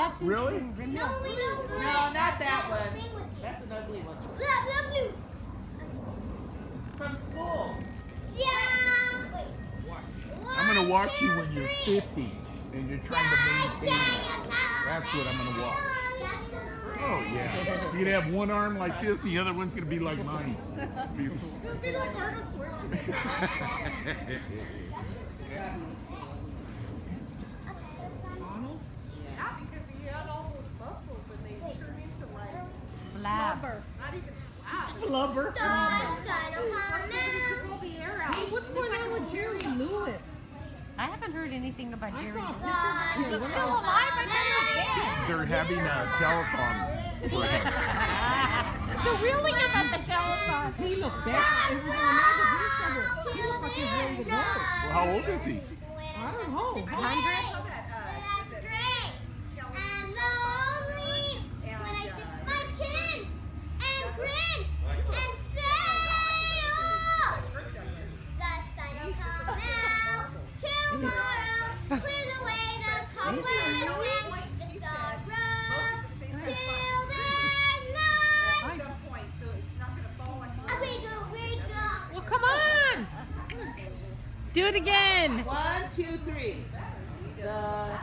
That's his Really? No, we don't. No, not that one. That's an ugly one. Blah, blah, blue. From school. Yeah. Wait. I'm gonna One, watch you when you're three. 50 and you're trying to maintain it. That's what I'm gonna watch. Oh yeah. You're gonna have one arm like this, the other one's gonna be like mine. Beautiful. It'll be like Arnold Schwarzenegger. Flubber. Not even wow. Flubber. Hey, what's going on with Jerry Lewis? I haven't heard anything about Jerry. He's still alive. I They're having a telephone The real thing about the telephone. He looked bad. It was another newscomer. He looked like he was ready to go. Well, how old is he? I don't know. 100? Do it again. One, two, three. The